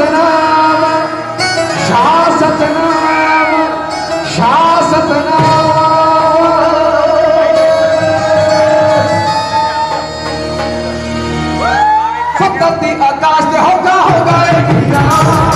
सतनाम शाह सतनाम शाह सतनाम सतत आकाश होगा होगा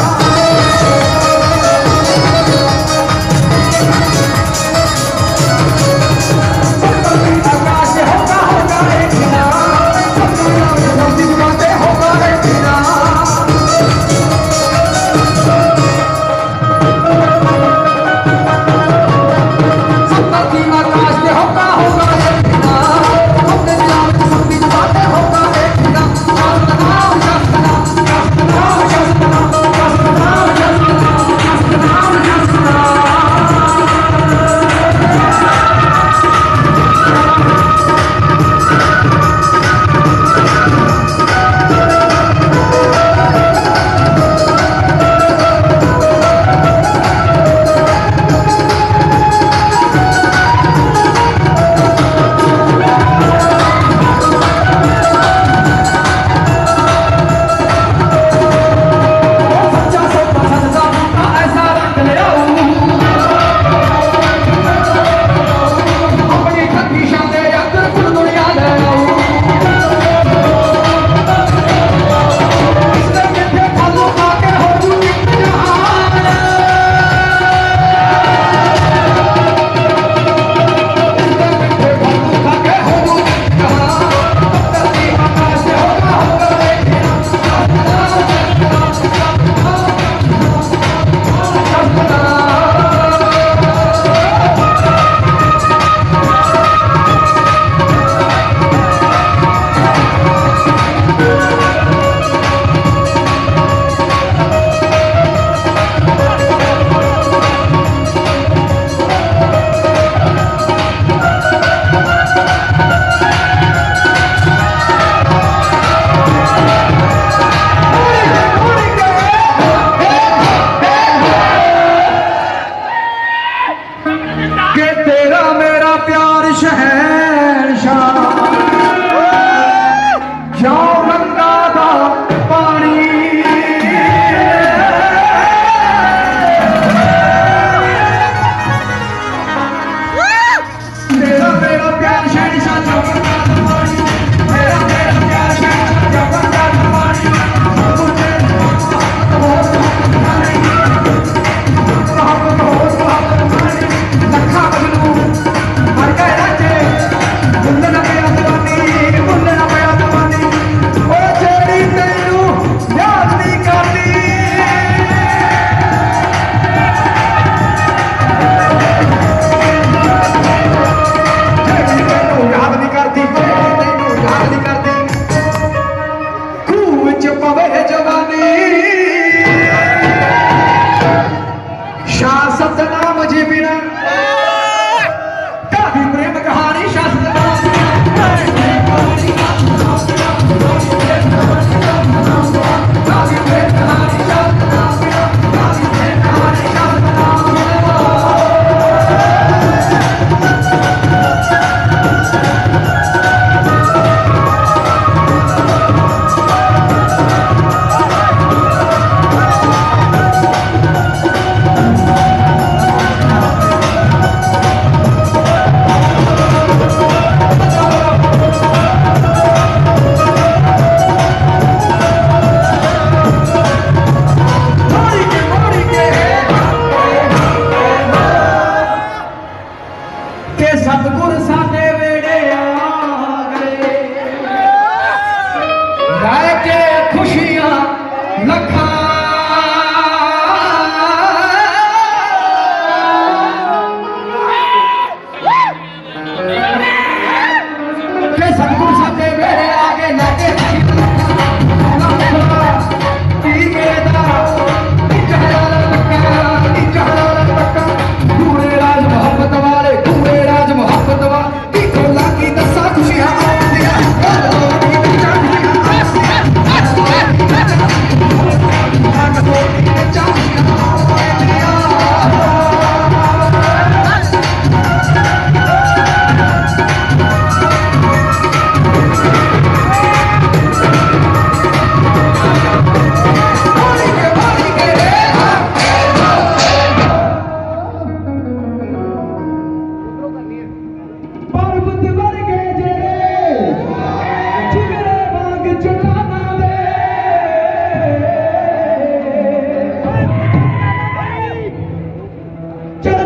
দিবি না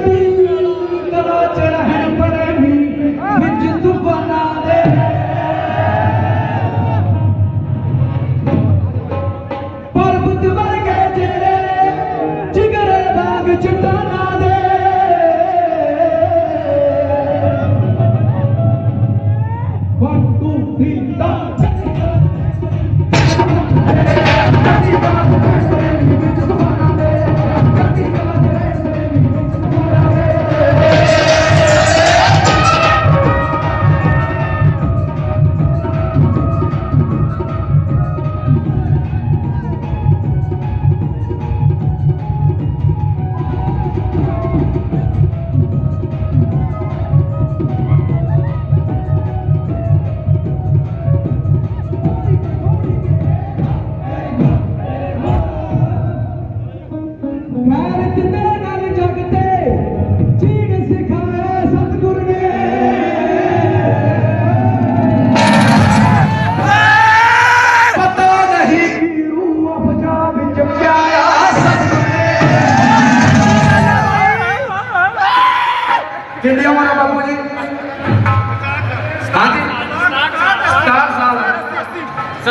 பின்னாலோ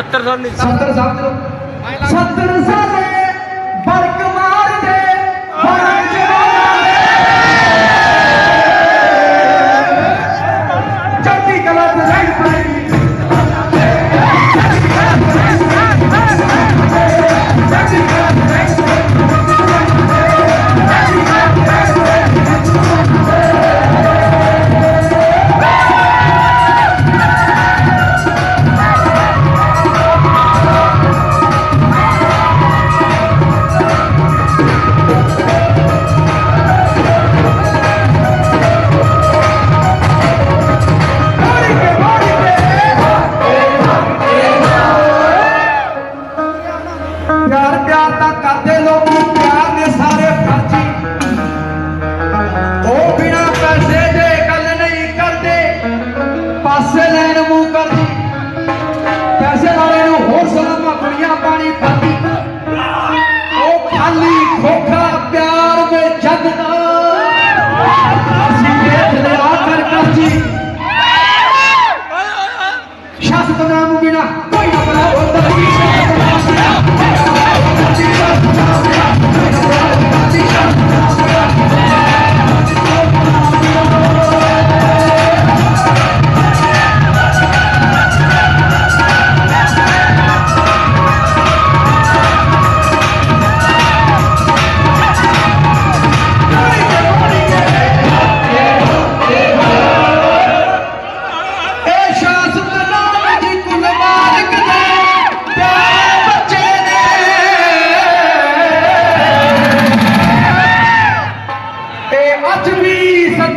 सत्तर साल सत्तर साल सत्तर साल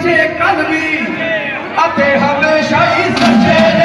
ਸੱਚੇ ਕਲਮੀ ਅਤੇ ਹਮੇਸ਼ਾ ਹੀ ਸੱਚੇ